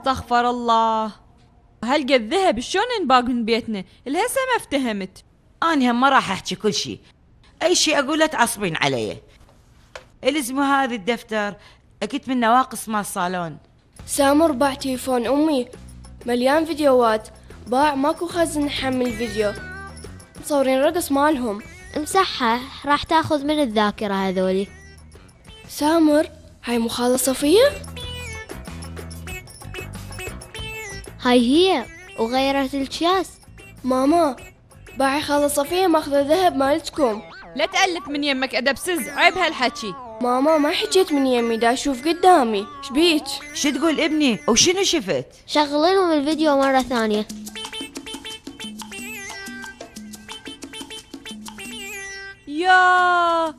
أستغفر الله. هلقى الذهب شلون ينباق من بيتنا؟ الهسه ما افتهمت. أنا هم ما راح أحكي كل شيء. أي شيء أقوله تعصبين علي. الاسم هذا الدفتر. أكيد من نواقص مال الصالون سامر باع تليفون أمي. مليان فيديوهات. باع ماكو خزن نحمل فيديو مصورين رقص مالهم. امسحها راح تأخذ من الذاكرة هذولي. سامر هاي مو خالة هاي هي وغيرت الكياس. ماما باعي خالة صفية ماخذة ذهب مالتكم. لا تألف من يمك أدب سز عيب هالحكي. ماما ما حكيت من يمي دا أشوف قدامي. شبيك شو تقول ابني؟ وشنو شفت؟ شغلي لهم الفيديو مرة ثانية. يا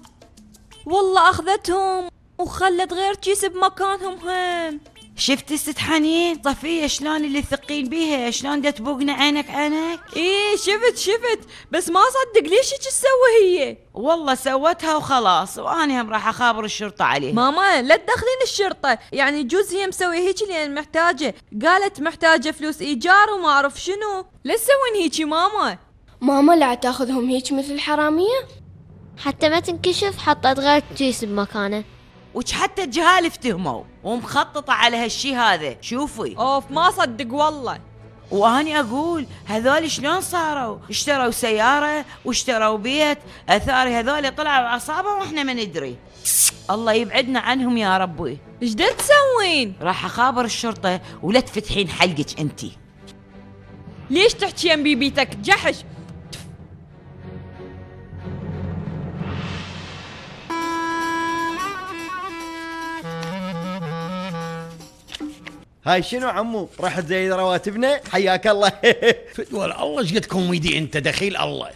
والله أخذتهم وخلت غير كيس بمكانهم هم. شفت ست حنين صفية شلون اللي ثقين بيها؟ شلون دا تبوقنا عينك عينك؟ إيه شفت شفت. بس ما صدق ليش هيك تسوي هي؟ والله سوتها وخلاص وأنا هم راح أخابر الشرطة عليها ماما لا تدخلين الشرطة. يعني جوز هي مسوي هيك لأن محتاجة. قالت محتاجة فلوس إيجار وما أعرف شنو. لا تسوين هيك ماما. ماما لا تأخذهم هيك مثل الحرامية؟ حتى ما تنكشف حطت غير كيس بمكانه. وش حتى الجهال افتهموا ومخططة على هالشي هذا. شوفي أوف ما صدق والله. واني أقول هذول شلون صاروا؟ اشتروا سيارة واشتروا بيت اثاري هذول طلعوا عصابة وإحنا ما ندري. الله يبعدنا عنهم يا ربي. إيش دا تسوين؟ راح أخابر الشرطة ولا تفتحين حلقك أنتي. ليش تحكين بيبيتك؟ جحش. هاي شنو عمو؟ رحت زي رواتبنا؟ حياك الله. فدوى الله إيش قد كوميدي انت دخيل الله.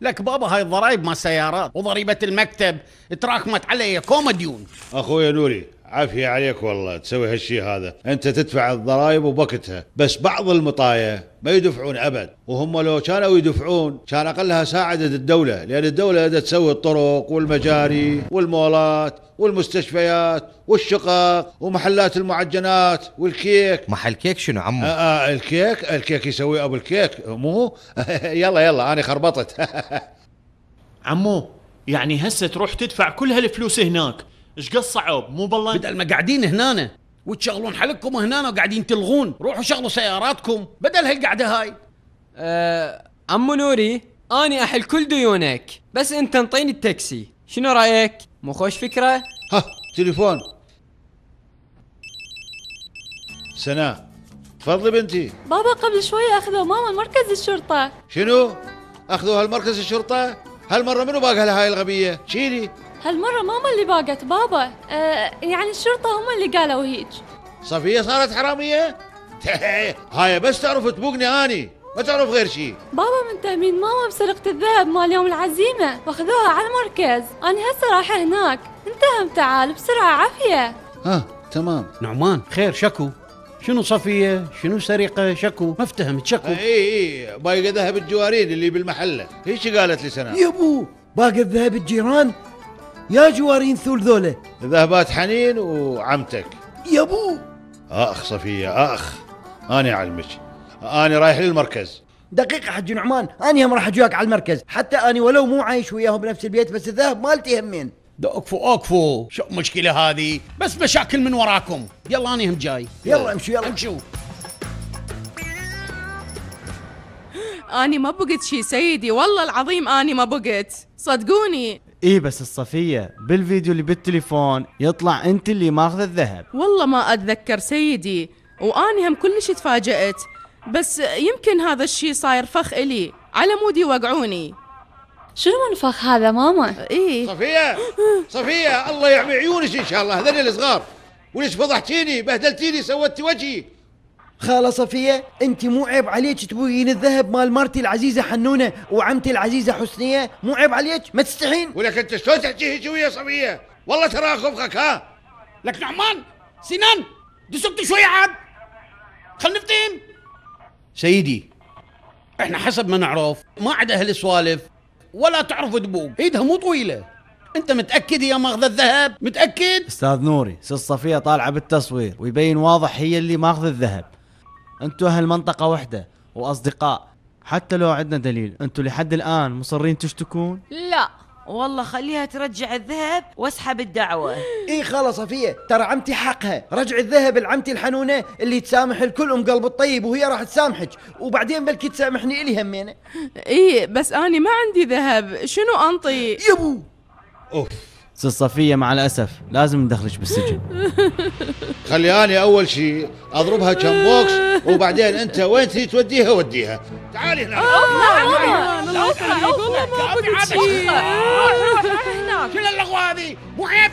لك بابا هاي الضرايب مال السيارات وضريبة المكتب تراكمت علي كوم ديون أخويا نوري عافية عليك والله تسوي هالشي هذا. أنت تدفع الضرائب وبوقتها بس بعض المطايا ما يدفعون أبد. وهم لو كانوا يدفعون كان أقلها ساعدت الدولة لأن الدولة تسوي الطرق والمجاري والمولات والمستشفيات والشقق ومحلات المعجنات والكيك. محل كيك شنو عمو؟ آه آه الكيك الكيك يسوي أبو الكيك. مو؟ يلا يلا أنا خربطت. عمو يعني هسه تروح تدفع كل هالفلوس هناك. إيش قد صعب مو بالله. بدل ما قاعدين هنا وتشغلون حلقكم هنا وقاعدين تلغون. روحوا شغلوا سياراتكم. بدل هالقعدة هاي. أه عمو نوري أني أحل كل ديونك. بس أنت انطيني التاكسي. شنو رأيك؟ مو خوش فكرة؟ ها تليفون. سناء تفضلي بنتي. بابا قبل شوي أخذوا ماما مركز الشرطة. شنو؟ أخذوا هالمركز الشرطة؟ هالمرة منو باقها لها هاي الغبية؟ شيلي. هالمرة ماما اللي باقت بابا. آه يعني الشرطة هم اللي قالوا هيك صفية صارت حرامية؟ هاي بس تعرف تبوقني أني ما تعرف غير شيء بابا متهمين ماما بسرقة الذهب مال يوم العزيمة. واخذوها على المركز. أنا هسه رايحة هناك. انتهم تعال بسرعة عافية. ها تمام. نعمان خير شكو؟ شنو صفية؟ شنو سرقة؟ شكو؟ ما افتهمت شكو؟ إي إي باقي ذهب الجوارين اللي بالمحله هيك قالت لي سناء يا أبو باقي الذهب الجيران؟ يا جوارين ثول ذولا ذهبات حنين وعمتك. يا ابو أخ صفية أخ أنا أعلمك. أنا رايح للمركز. دقيقة حج نعمان أنا هم راح أجواك على المركز. حتى أنا ولو مو عايش وياهم بنفس البيت بس الذهب مالتي همين أكفو أكفو. شو المشكلة هذه؟ بس مشاكل من وراكم. يلا أنا هم جاي. يلا امشوا يلا. امشوا. اني ما بقت شي سيدي والله العظيم اني ما بقت. صدقوني. إيه بس الصفية بالفيديو اللي بالتليفون يطلع أنت اللي ماخذ الذهب. والله ما أتذكر سيدي واني هم كلش تفاجأت. بس يمكن هذا الشي صاير فخ إلي. على مودي وقعوني. شنو منفخ هذا ماما؟ إيه. صفية! صفية! الله يعمي عيونك إن شاء الله هذول الصغار. وليش فضحتيني؟ بهدلتيني سوتي وجهي. خالة صفية أنت مو عيب عليك تبوين الذهب مال مرتي العزيزة حنونة وعمتي العزيزة حسنية مو عيب عليك ما تستحين. ولك أنت شلون تحكي هيك ويا صفيه والله ترى اخفخك ها؟ لك نعمان سنان دسكت شوي عاد. خل نفتهم سيدي. إحنا حسب ما نعرف ما عدا هالسوالف ولا تعرف تبوق ايدها مو طويلة. أنت متأكد هي ماخذة الذهب؟ متأكد؟ أستاذ نوري سيس صفيه طالعة بالتصوير ويبين واضح هي اللي ماخذة الذهب. انتو أهل منطقه واحدة وأصدقاء. حتى لو عندنا دليل انتو لحد الآن مصرين تشتكون؟ لا. والله خليها ترجع الذهب واسحب الدعوة. اي خلاص صفية ترى عمتي حقها. رجع الذهب لعمتي الحنونة اللي تسامح الكل أم قلب الطيب وهي راح تسامحك. وبعدين بلكي تسامحني إلي همينة. اي بس اني ما عندي ذهب. شنو أنطي؟ يبو! أوف. سيس صفيه مع الاسف لازم ندخلك بالسجن خلياني اول شيء اضربها كم بوكس وبعدين انت وين تريد توديها وديها تعالي هنا والله ما شنو اللغوه هذه مو عيب